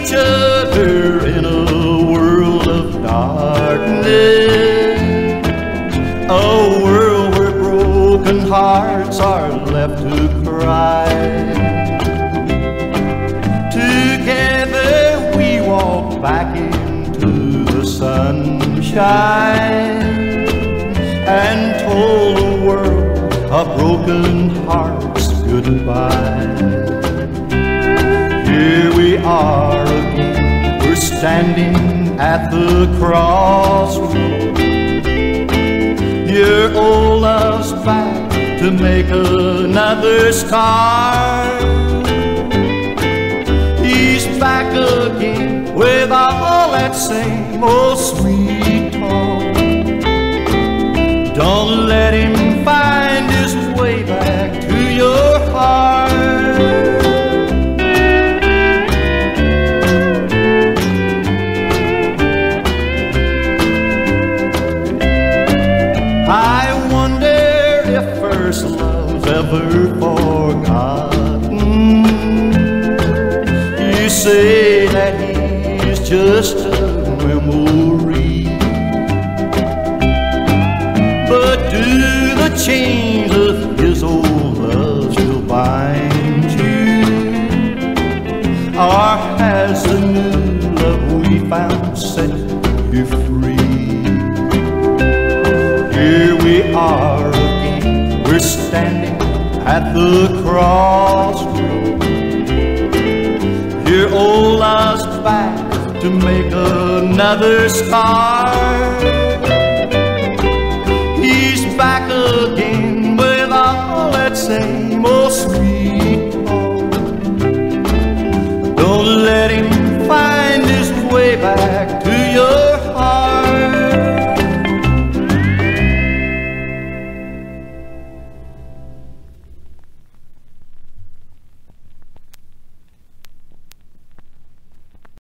each other in a world of darkness. A world where broken hearts are left to cry. Together we walk back into the sunshine and told the world of broken hearts goodbye. Standing at the crossroads. Your old love's back to make another start. He's back again with all that same old sweet first love's ever forgotten. You say that he's just a memory. But do the chains of his old love still bind you? Or has the new love we found set you free? Here we are at the crossroads. Your old love's back to make another start.